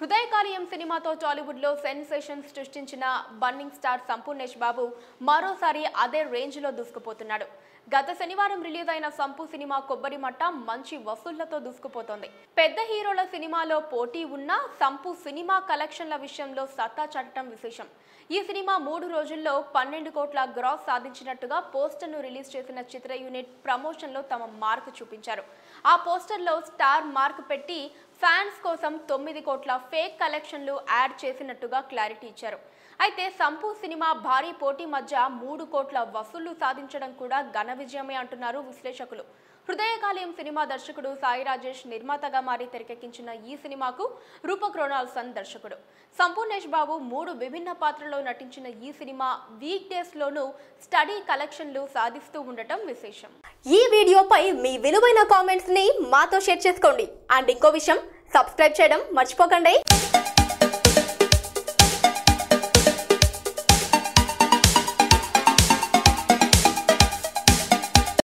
హృదయకార్యం సినిమాతో టాలీవుడ్లో సెన్సేషన్ సృష్టించిన బన్నింగ్ స్టార్ సంపూర్ణేష్ బాబు మరోసారి అదే రేంజ్లో దూసుకుపోతున్నాడు. గత శనివారం రిలీజ్ అయిన సంపు సినిమా కొబ్బరి మట్ట మంచి వసూళ్ళతో దూసుకుపోతోంది. పెద్ద హీరోల సినిమాలో పోటీ ఉన్న సంపు సినిమా కలెక్షన్ల విషయంలో సత్తా చాటడం విశేషం. ఈ సినిమా మూడు రోజుల్లో పన్నెండు కోట్ల గ్రాస్ సాధించినట్టుగా పోస్టర్ను రిలీజ్ చేసిన చిత్ర యూనిట్ ప్రమోషన్లో తమ మార్క్ చూపించారు. ఆ పోస్టర్లో స్టార్ మార్క్ పెట్టి ఫ్యాన్స్ కోసం తొమ్మిది కోట్ల ఫేక్ కలెక్షన్లు యాడ్ చేసినట్టుగా క్లారిటీ ఇచ్చారు. అయితే సంపు సినిమా భారీ పోటీ మధ్య మూడు కోట్ల వసూళ్ళు సాధించడం కూడా ఘన విజయమే అంటున్నారు విశ్లేషకులు. హృదయకాలయం సినిమా దర్శకుడు సాయి రాజేష్ నిర్మాతగా మారి తెరకెక్కించిన ఈ సినిమాకు రూపక్ రొనాల్సన్ దర్శకుడు. సంపూర్ణేష్ బాబు మూడు విభిన్న పాత్రల్లో నటించిన ఈ సినిమా వీక్ డేస్లోనూ స్టడీ కలెక్షన్లు సాధిస్తూ ఉండటం విశేషం. ఈ వీడియోపై మీ విలువైన కామెంట్స్ని మాతో షేర్ చేసుకోండి. అండ్ ఇంకో విషయం సబ్స్క్రైబ్ చేయడం మర్చిపోకండి.